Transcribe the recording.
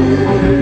Yeah.